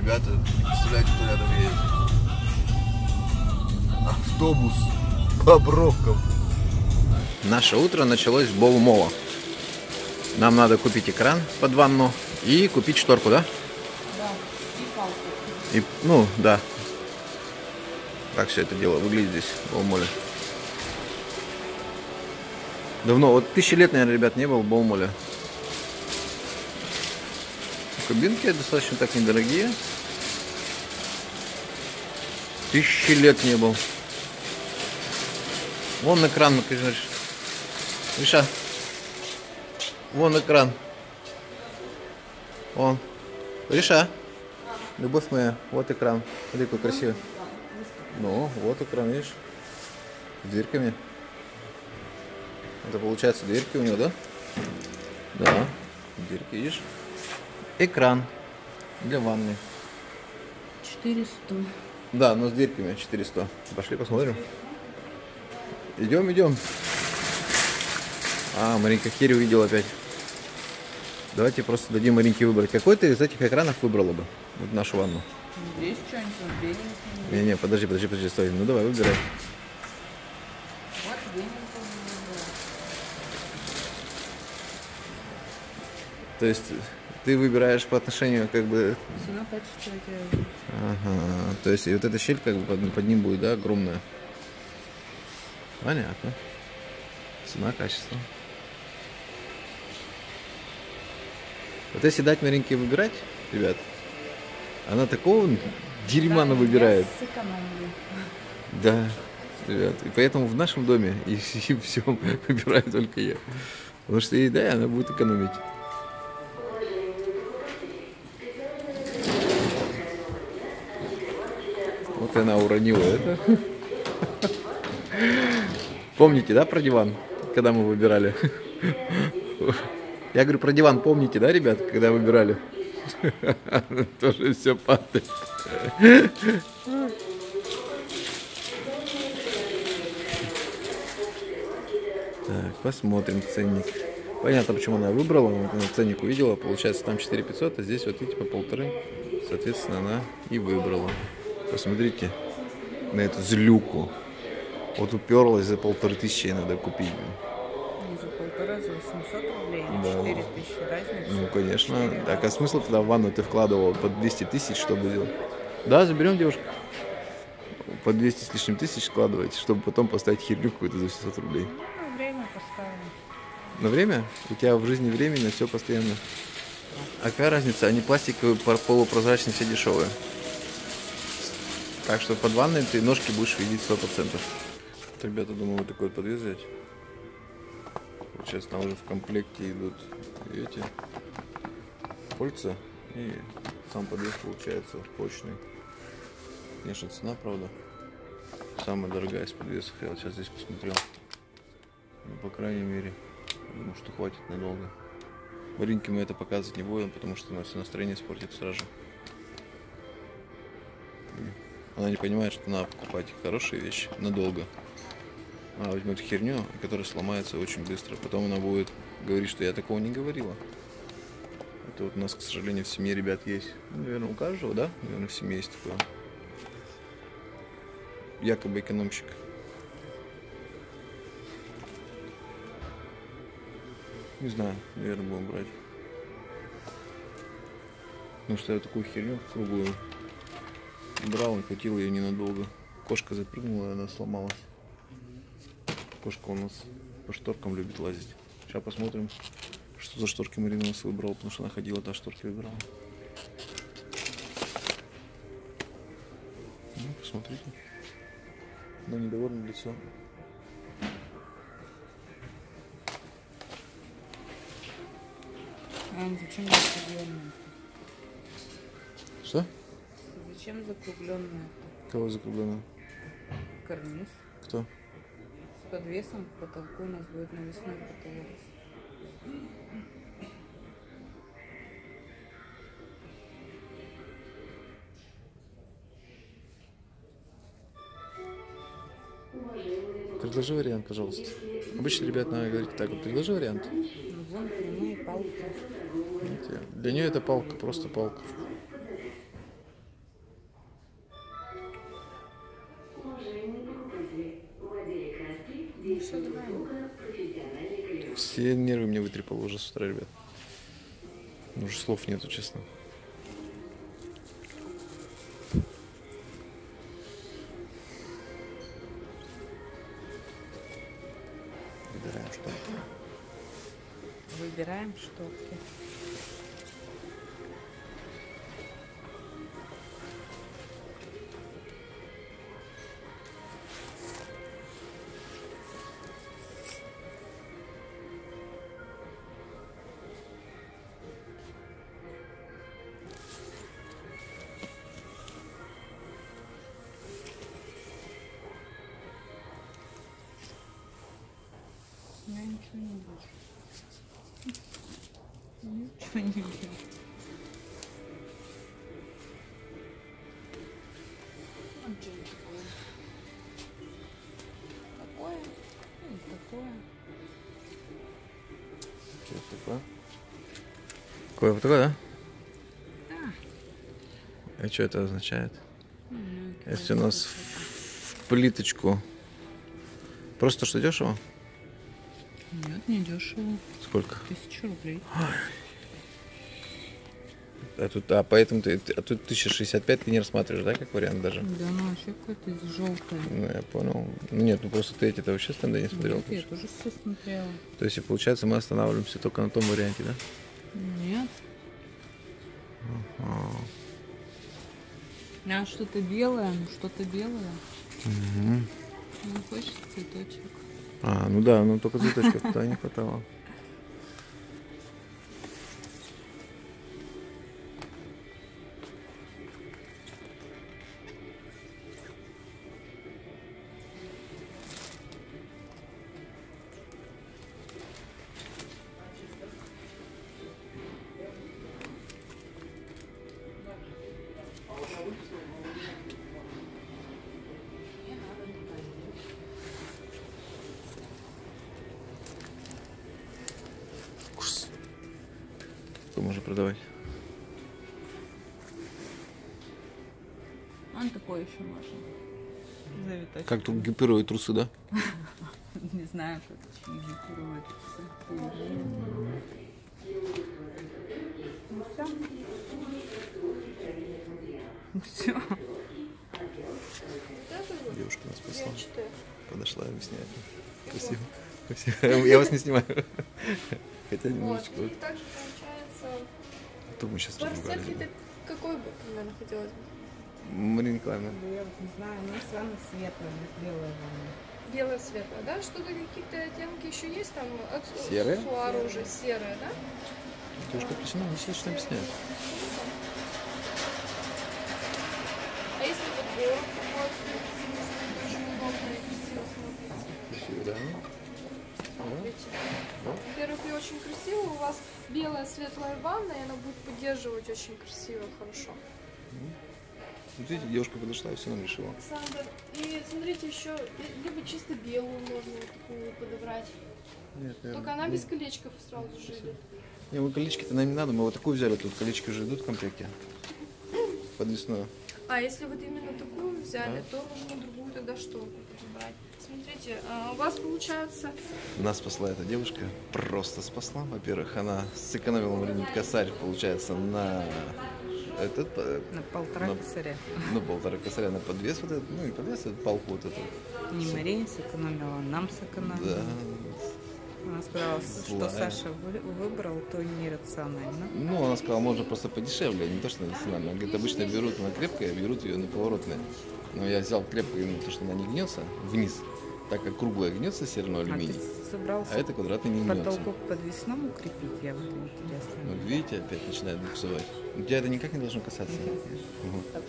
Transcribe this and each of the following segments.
Ребята, не представляете, кто рядом едет. Автобус по бровкам. Наше утро началось с Боумола. Нам надо купить экран под ванну и купить шторку, да? Да, и палку. И, ну, да. Так все это дело выглядит здесь, в Боумоле. Давно, вот тысячи лет, наверное, ребят, не был в Боумоле. Кабинки достаточно так недорогие. Тысячи лет не был. Вон экран, конечно. Миша, вон экран. Вон. Риша, любовь моя, вот экран. Смотри, какой красивый. Ну, вот экран, видишь? С дверками. Это получается дверки у него, да? Да, дверки, видишь? Экран для ванны. 400. Да, но с дверками 400. Пошли посмотрим. Идем, идем. А, Маринка Хири увидела опять. Давайте просто дадим Маринке выбрать. Какой ты из этих экранов выбрала бы? Вот нашу ванну. Здесь что-нибудь беленькое. Не-не, подожди, подожди, подожди, стой. Ну давай, выбирай. Вот беленькое. То есть ты выбираешь по отношению как бы... Цена, это Ага. То есть и вот эта щель как бы под, под ним будет, да, огромная. Понятно. Цена, качество. Вот если дать Маринке выбирать, ребят, она такого дерьма она выбирает. Да, ребят. И поэтому в нашем доме и, и всем выбираю только я. Потому что ей, да, она будет экономить. Вот она уронила это. Помните, да, про диван, когда мы выбирали? Я говорю, про диван помните, да, ребят, когда выбирали? Тоже все падает. Так, посмотрим ценник. Понятно, почему она выбрала. Она ценник увидела. Получается, там 4500, а здесь вот видите, по полторы. Соответственно, она и выбрала. Посмотрите на эту злюку. Вот уперлась за полторы тысячи, ей надо купить. Не за полтора, за 800 рублей. Да. 4 тысячи разница. Ну, конечно. Так, а смысл тогда в ванну ты вкладывал под 200 тысяч, чтобы делать? Да, заберем девушку. По 200 с лишним тысяч складывать, чтобы потом поставить херню какую-то за 700 рублей. Ну, время поставим. На время? У тебя в жизни временно все постоянно. А какая разница? Они пластиковые, полупрозрачные, все дешевые. Так что под ванной ты ножки будешь видеть 100%. Вот, ребята, думаю, вот такой вот подвес взять. Сейчас там уже в комплекте идут эти кольца и сам подвес получается прочный. Конечно, цена, правда. Самая дорогая из подвесов. Я вот сейчас здесь посмотрел. Ну, по крайней мере, думаю, что хватит надолго. Маринке мы это показывать не будем, потому что она все настроение испортит сразу. Она не понимает, что надо покупать хорошие вещи надолго. Она возьмет херню, которая сломается очень быстро. Потом она будет говорить, что я такого не говорила. Это вот у нас, к сожалению, в семье ребят есть. Ну, наверное, у каждого, да? Наверное, в семье есть такое. Якобы экономщик. Не знаю, наверное, будем брать. Потому что я такую херню круглую брал и хватило ее ненадолго. Кошка запрыгнула, и она сломалась. Кошка у нас по шторкам любит лазить. Сейчас посмотрим, что за шторки Марина у нас выбрала, потому что она ходила, та шторки выбирала. Ну, посмотрите. Но недовольное лицо. А зачем закругленная? Что? Зачем закругленная? Кого закруглено? Карниз. Кто? С подвесом к потолку у нас будет навесной потолок. Предложи вариант, пожалуйста. Обычно, ребят, надо говорить так, вот предложи вариант. Ну, вон прямые палки. Видите, Для нее это палка, просто палка. Все нервы мне вытрепало уже с утра, ребят. Уже слов нету, честно. Выбираем что Выбираем штопки. Я ничего не вижу. Ничего не вижу. Такое. Такое и такое. Что это такое? Какое вот такое, да? А. И что это означает? Ну, это Если у нас в плиточку просто что дешево? Нет, не дешево. Сколько? Тысячу рублей. А тут, а поэтому ты, а тут 1065 ты не рассматриваешь, да, как вариант даже? Да, ну вообще какое-то желтое. Ну, я понял. Ну, нет, ну просто ты эти-то вообще стенды не смотрел. Нет, я тоже все смотрела. То есть, и получается, мы останавливаемся только на том варианте, да? Нет. А что-то белое, ну что-то белое. Не хочешь цветочек? А, ну да, ну только цветочков туда не хватало. Что можно продавать? Он такой еще можно. Завиточек. Как тут гипируют трусы, да? Не знаю, как гипируют. Ну все. Ну все. Девушка нас спасла. Подошла объясняет. Спасибо. Спасибо. Я вас не снимаю. Хотя Вот, немножечко. получается, То мы сейчас разругались. ты какой бы примерно хотелось бы? Марина Николаевна. Я вот не знаю, у нас ванна светлая, у нас белая ванна. Белое, светлое, да? Что-то какие-то оттенки еще есть там? Серые? Аксессуары уже серые, да? Девушка профессионал, не слышно объясняет. А если вот город такой, то очень удобно и красиво смотрится. Красиво, да? Видите? Во-первых, и очень красиво. У вас белая светлая ванна, и она будет поддерживать очень красиво, хорошо. Вот видите, девушка подошла и все нам решила. Александр, и смотрите, еще либо чисто белую можно вот такую подобрать. Нет, Только она без колечков сразу же идет. Не, мы колечки-то нам не надо, мы вот такую взяли, тут колечки уже идут в комплекте. Подвесную. А если вот именно такую взяли, то нужно другую тогда что подобрать? Смотрите, а, у вас получается Нас спасла эта девушка, просто спасла. Во-первых, она сэкономила Марину косарь, получается, на этот, э, На полтора На- косаря. ну, полтора косаря на подвес вот этот, ну, не подвес, а палку вот эту. Не Марине сэкономила, нам сэкономила. Да. Она сказала, что Злая. Саша вы- выбрал, то нерационально. Ну, она сказала, можно просто подешевле, не то, что национально. Она говорит, обычно берут, она крепкая, берут ее на поворотные. Но я взял крепкую именно то, что она не гнется вниз, так как круглая гнется серного А ты собрался а это квадратный не гнется. потолок подвесному укрепить? Я вот интересно. Вот видите, опять начинает буксовать. У тебя это никак не должно касаться. Абсолютно.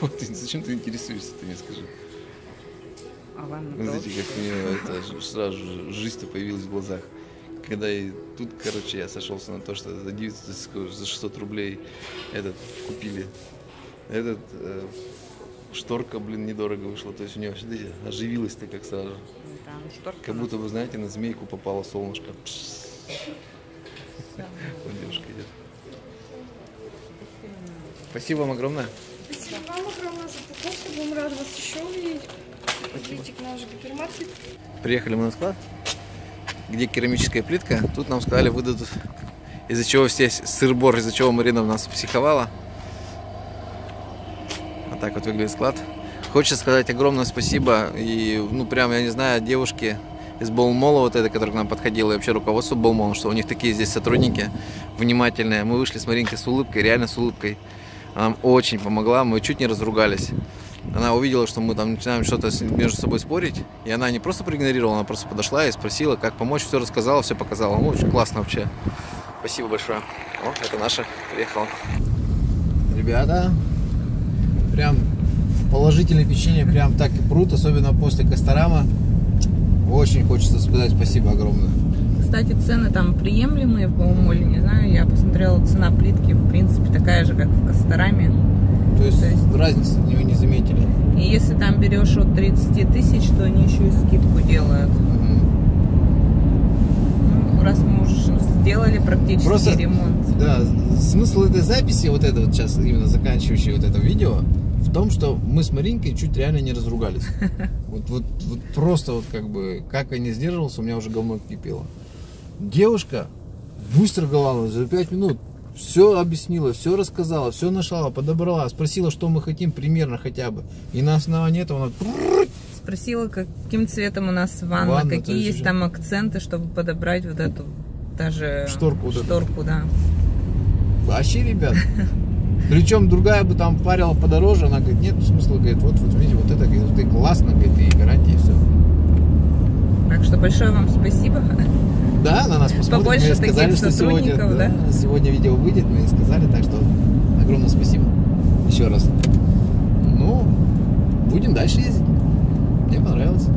Вот зачем ты интересуешься, ты мне скажи. А ванна Смотрите, тоже? как у нее это, сразу жизнь-то появилась в глазах. Когда и тут, короче, я сошелся на то, что за 900, сколько, за 600 рублей этот купили. Этот э, шторка, блин, недорого вышла. То есть у нее смотрите, оживилась ты как сразу. Да, ну, шторка Как будто бы, знаете, на змейку попало солнышко. Вот девушка идет. Спасибо вам огромное. Спасибо вам огромное за покупку. Будем рады вас еще увидеть. Наш гипермаркет. Приехали мы на склад, где керамическая плитка. Тут нам сказали, выдадут, из-за чего здесь сыр-бор, из-за чего Марина у нас психовала. Так вот выглядит склад. Хочется сказать огромное спасибо и, ну, прям, я не знаю, девушке из Болмола, вот этой, которая к нам подходила, и вообще руководству Болмола, что у них такие здесь сотрудники внимательные. Мы вышли с Маринкой с улыбкой, реально с улыбкой. Она нам очень помогла, мы чуть не разругались. Она увидела, что мы там начинаем что-то между собой спорить, и она не просто проигнорировала, она просто подошла и спросила, как помочь, все рассказала, все показала. Ну, очень классно вообще. Спасибо большое. О, это наша приехала. Ребята, прям положительное впечатление, прям так и прут, особенно после Костарама. Очень хочется сказать спасибо огромное. Кстати, цены там приемлемые в Баумоле, не знаю, я посмотрела, цена плитки, в принципе, такая же, как в Костораме. То есть, То есть- разницы вы не заметили. И если там берешь от 30 тысяч, то они еще и скидку делают. Ну, раз мы уже сделали практически Просто- ремонт. Да, смысл этой записи, вот это вот сейчас именно заканчивающее вот это видео, в том, что мы с Маринкой чуть реально не разругались. Вот, вот, вот просто вот как бы, как я не сдерживался, у меня уже говно кипело. Девушка быстро голова за пять минут все объяснила, все рассказала, все нашла, подобрала, спросила, что мы хотим примерно хотя бы. И на основании этого она Спросила, каким цветом у нас ванна, Ванна, какие есть уже- там акценты, чтобы подобрать вот эту даже Шторку шторку, да. Вообще, ребят. Причем другая бы там парила подороже, она говорит, нет смысла, говорит, вот, вот видите, вот это, говорит, и классно, говорит, и гарантия, и все. Так что большое вам спасибо. Да, на нас посмотрят, Побольше мы ей сказали, таких что сегодня, сотрудников, да? сегодня видео выйдет, мы ей сказали, так что огромное спасибо. Еще раз. Ну, будем дальше ездить. Мне понравилось.